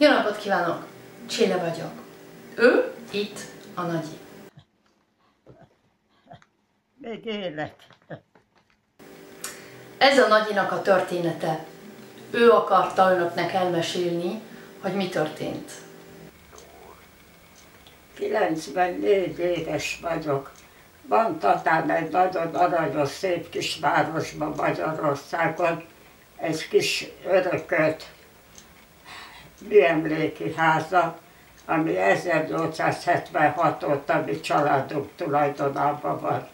Jó napot kívánok! Csille vagyok. Ő itt a nagyi. Még élek. Ez a nagyinak a története. Ő akarta önöknek elmesélni, hogy mi történt. 94 éves vagyok. Van Tatán egy nagyon aranyos, szép kis városban Magyarországon, egy kis örököt műemléki háza, ami 1876 óta mi családunk tulajdonában van.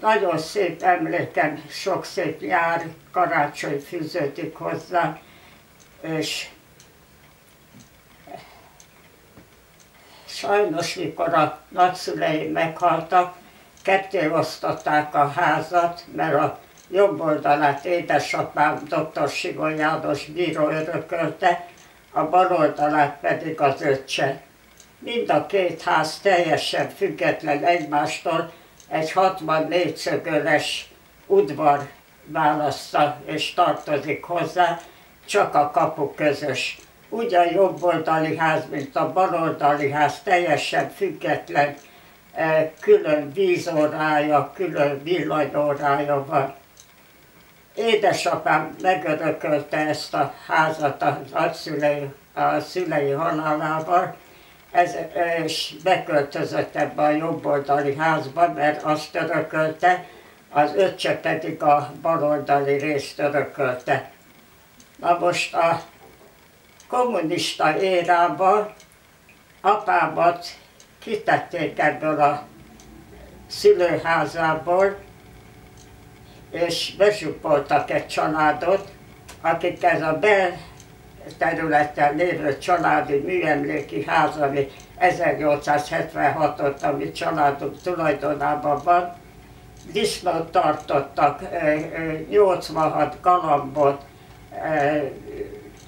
Nagyon szép emléken, sok szép nyár, karácsony fűződik hozzá, és sajnos, mikor a nagyszüleim meghaltak, ketté osztották a házat, mert a jobb oldalát édesapám dr. Simon János bíró örökölte, a bal oldalát pedig az öccse. Mind a két ház teljesen független egymástól, egy 64 szögöles udvar választa és tartozik hozzá, csak a kapu közös. Úgy a jobboldali ház, mint a baloldali ház teljesen független, eh, külön vízórája, külön villanyórája van. Édesapám megörökölte ezt a házat a nagyszülei, a szülei halálával, ez, és beköltözött ebbe a jobboldali házba, mert azt örökölte, az öccse pedig a baloldali részt örökölte. Na most a kommunista érában apámat kitették ebből a szülőházából, és besupoltak egy családot, akik ez a bel területen lévő családi műemléki ház, ami 1876 óta mi családunk tulajdonában van, disznót tartottak, 86 galambot,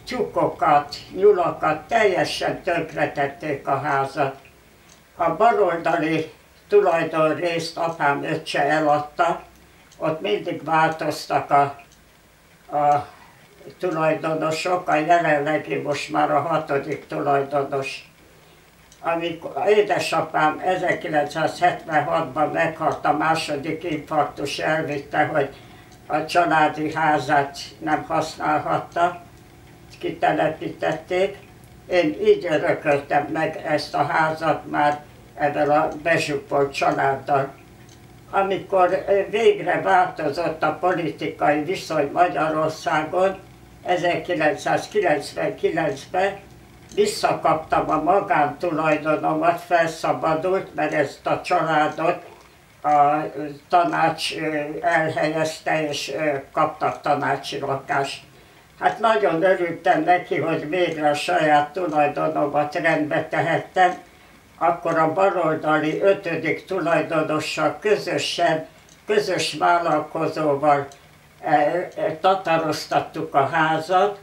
tyúkokat, nyulakat, teljesen tönkretették a házat. A baloldali tulajdonrészt apám öccse eladta, ott mindig változtak a, a tulajdonosok, a jelenlegi most már a hatodik tulajdonos. Amikor édesapám 1976-ban meghalt, a második infarktus elvitte, hogy a családi házát nem használhatta, kitelepítették. Én így örököltem meg ezt a házat már ebben a bezsupolt családdal amikor végre változott a politikai viszony Magyarországon, 1999-ben visszakaptam a magántulajdonomat, felszabadult, mert ezt a családot a tanács elhelyezte, és kaptak tanácsi lakást. Hát nagyon örültem neki, hogy végre a saját tulajdonomat rendbe tehettem, akkor a baloldali ötödik tulajdonossal közösen, közös vállalkozóval e, e, tataroztattuk a házat,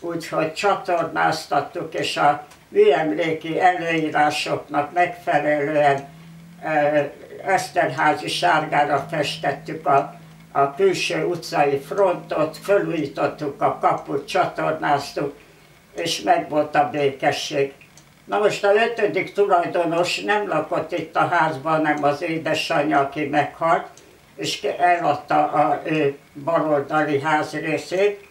úgyhogy csatornáztattuk, és a műemléki előírásoknak megfelelően e, Eszterházi sárgára festettük a, a külső utcai frontot, fölújítottuk a kaput, csatornáztuk, és meg volt a békesség. Na most a ötödik tulajdonos nem lakott itt a házban, hanem az édesanyja, aki meghalt, és eladta a ő baloldali ház részét,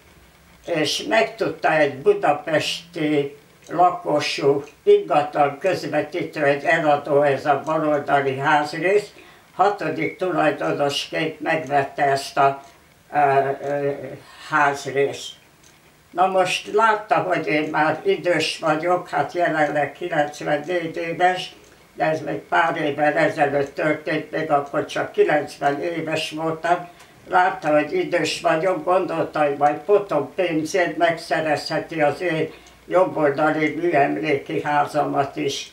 és megtudta egy budapesti lakosú ingatlan közvetítő, egy eladó ez a baloldali házrész, hatodik tulajdonosként megvette ezt a, a, a házrészt. Na most látta, hogy én már idős vagyok, hát jelenleg 94 éves, de ez még pár évvel ezelőtt történt, még akkor csak 90 éves voltam. Látta, hogy idős vagyok, gondolta, hogy majd potom pénzért megszerezheti az én jobboldali műemléki házamat is.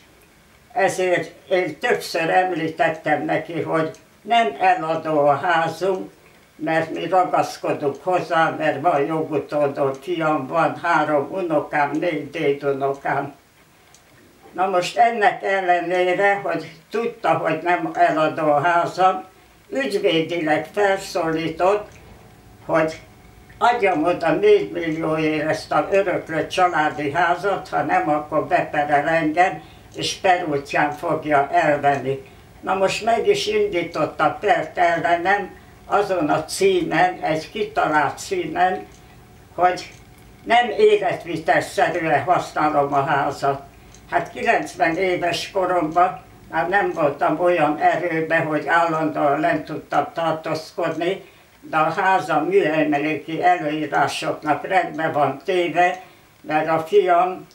Ezért én többször említettem neki, hogy nem eladó a házunk, mert mi ragaszkodunk hozzá, mert van jogutódó fiam, van három unokám, négy dédunokám. Na most ennek ellenére, hogy tudta, hogy nem eladó a házam, ügyvédileg felszólított, hogy adjam oda 4 millióért ezt a öröklött családi házat, ha nem, akkor beperel engem, és perútján fogja elvenni. Na most meg is indította pert ellenem azon a címen, egy kitalált címen, hogy nem életvitelszerűen használom a házat. Hát 90 éves koromban már nem voltam olyan erőben, hogy állandóan lent tudtam tartózkodni, de a háza műemeléki előírásoknak rendben van téve, mert a fiam,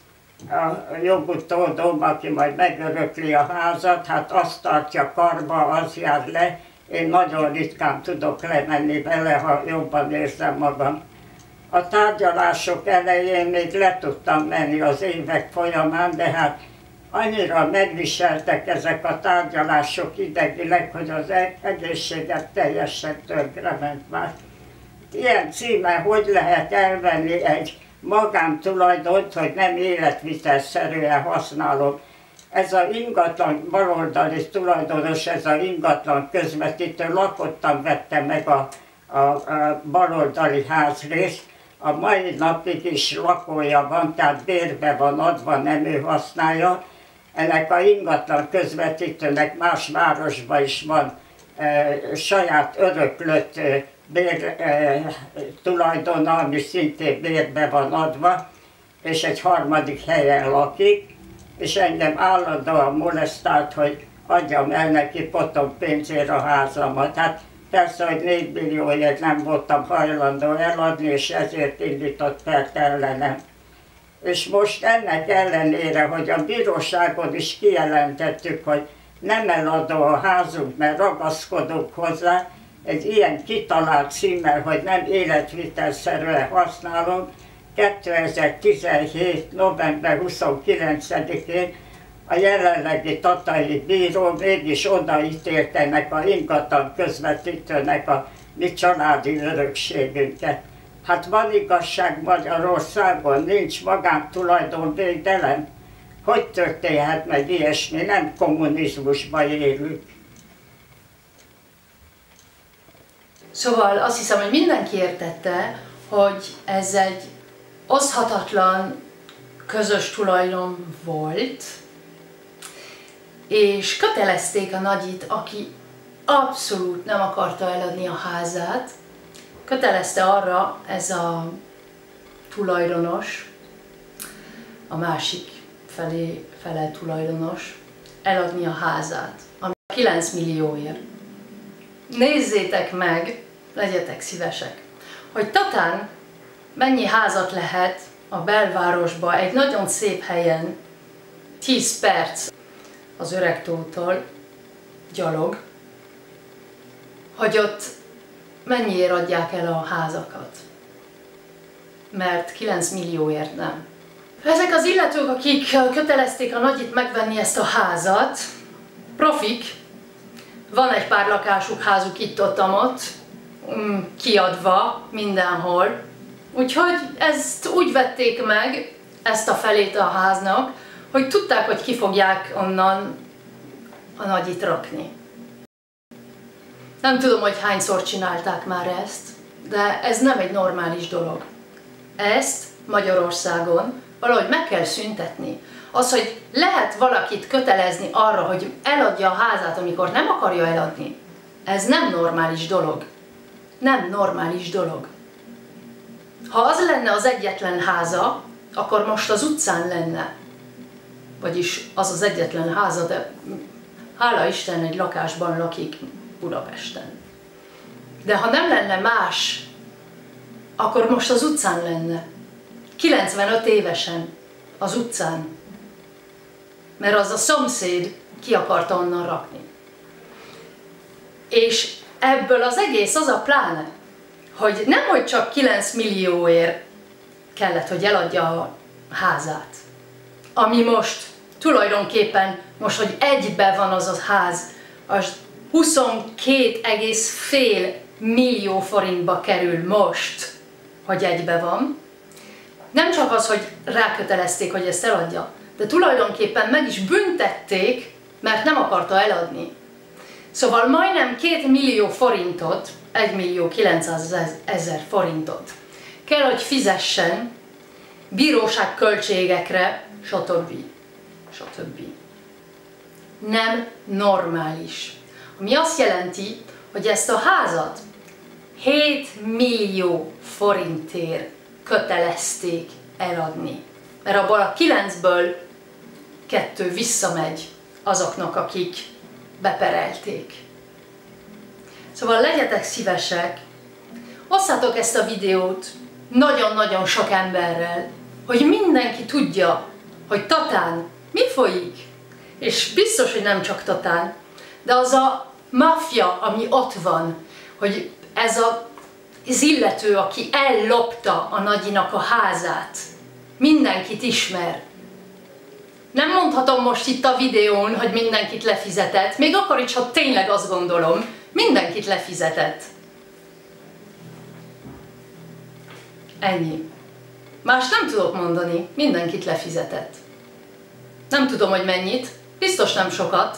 a jogutódom, aki majd megörökli a házat, hát azt tartja karba, az jár le, én nagyon ritkán tudok lemenni vele, ha jobban érzem magam. A tárgyalások elején még le tudtam menni az évek folyamán, de hát annyira megviseltek ezek a tárgyalások idegileg, hogy az e- egészséget teljesen ment már. Ilyen címe, hogy lehet elvenni egy magántulajdont, hogy nem életvitelszerűen használom. Ez a ingatlan baloldali tulajdonos, ez a ingatlan közvetítő lakottan vette meg a, a, a baloldali házrészt, a mai napig is lakója van, tehát bérbe van adva, nem ő használja. Ennek a ingatlan közvetítőnek más városban is van e, saját öröklött e, bér e, tulajdona, ami szintén bérbe van adva, és egy harmadik helyen lakik, és engem állandóan molesztált, hogy adjam el neki potom pénzért a házamat. Hát Persze, hogy 4 millióért nem voltam hajlandó eladni, és ezért indított pert ellenem. És most ennek ellenére, hogy a bíróságon is kijelentettük, hogy nem eladó a házunk, mert ragaszkodunk hozzá, egy ilyen kitalált címmel, hogy nem életvitelszerűen használom, 2017. november 29-én a jelenlegi tatai bíró mégis odaítélte ennek a ingatlan közvetítőnek a mi családi örökségünket. Hát van igazság Magyarországon, nincs magántulajdon védelem. Hogy történhet meg ilyesmi? Nem kommunizmusban élünk. Szóval azt hiszem, hogy mindenki értette, hogy ez egy oszhatatlan közös tulajdon volt, és kötelezték a nagyit, aki abszolút nem akarta eladni a házát, kötelezte arra ez a tulajdonos, a másik felé fele tulajdonos, eladni a házát, ami 9 millióért. Nézzétek meg, legyetek szívesek, hogy Tatán mennyi házat lehet a belvárosba, egy nagyon szép helyen, 10 perc az öregtótól gyalog, hogy ott mennyiért adják el a házakat. Mert 9 millióért nem. Ezek az illetők, akik kötelezték a nagyit megvenni ezt a házat, profik, van egy pár lakásuk, házuk itt-ott, ott, mm, kiadva mindenhol. Úgyhogy ezt úgy vették meg, ezt a felét a háznak, hogy tudták, hogy ki fogják onnan a nagyit rakni. Nem tudom, hogy hányszor csinálták már ezt, de ez nem egy normális dolog. Ezt Magyarországon valahogy meg kell szüntetni. Az, hogy lehet valakit kötelezni arra, hogy eladja a házát, amikor nem akarja eladni, ez nem normális dolog. Nem normális dolog. Ha az lenne az egyetlen háza, akkor most az utcán lenne vagyis az az egyetlen háza, de hála Isten egy lakásban lakik Budapesten. De ha nem lenne más, akkor most az utcán lenne. 95 évesen az utcán. Mert az a szomszéd ki akarta onnan rakni. És ebből az egész az a pláne, hogy nem hogy csak 9 millióért kellett, hogy eladja a házát, ami most tulajdonképpen most, hogy egybe van az a ház, az 22,5 millió forintba kerül most, hogy egybe van. Nem csak az, hogy rákötelezték, hogy ezt eladja, de tulajdonképpen meg is büntették, mert nem akarta eladni. Szóval majdnem 2 millió forintot, 1 millió 900 ezer forintot kell, hogy fizessen bíróság költségekre, stb. stb. Nem normális. Ami azt jelenti, hogy ezt a házat 7 millió forintért kötelezték eladni. Mert abból a 9-ből kettő visszamegy azoknak, akik beperelték. Szóval legyetek szívesek, osszátok ezt a videót nagyon-nagyon sok emberrel, hogy mindenki tudja, hogy Tatán mi folyik. És biztos, hogy nem csak Tatán, de az a maffia, ami ott van, hogy ez a, az illető, aki ellopta a nagyinak a házát, mindenkit ismer. Nem mondhatom most itt a videón, hogy mindenkit lefizetett, még akkor is, ha tényleg azt gondolom, mindenkit lefizetett. Ennyi. Más nem tudok mondani, mindenkit lefizetett. Nem tudom, hogy mennyit, biztos nem sokat.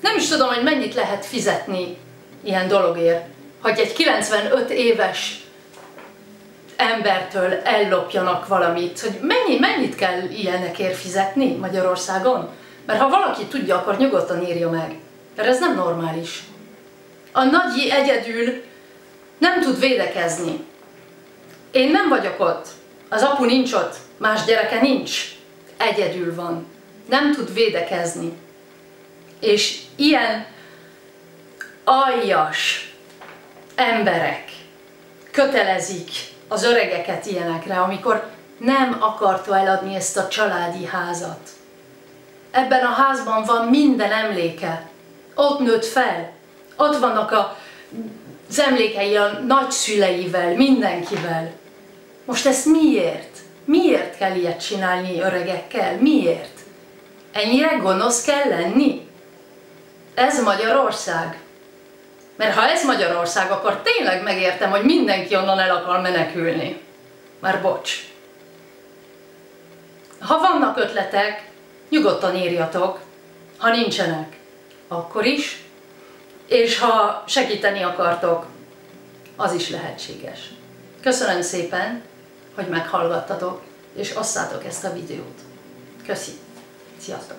Nem is tudom, hogy mennyit lehet fizetni ilyen dologért, hogy egy 95 éves embertől ellopjanak valamit, hogy mennyi, mennyit kell ilyenekért fizetni Magyarországon? Mert ha valaki tudja, akkor nyugodtan írja meg. Mert ez nem normális. A nagyi egyedül nem tud védekezni. Én nem vagyok ott. Az apu nincs ott. Más gyereke nincs. Egyedül van. Nem tud védekezni. És ilyen aljas emberek kötelezik az öregeket ilyenekre, amikor nem akarta eladni ezt a családi házat. Ebben a házban van minden emléke. Ott nőtt fel. Ott vannak a, az emlékei a nagyszüleivel, mindenkivel. Most ezt miért? Miért kell ilyet csinálni öregekkel? Miért? Ennyire gonosz kell lenni? Ez Magyarország. Mert ha ez Magyarország, akkor tényleg megértem, hogy mindenki onnan el akar menekülni. Már bocs. Ha vannak ötletek, nyugodtan írjatok. Ha nincsenek, akkor is. És ha segíteni akartok, az is lehetséges. Köszönöm szépen, hogy meghallgattatok, és osszátok ezt a videót. Köszi! Sziasztok!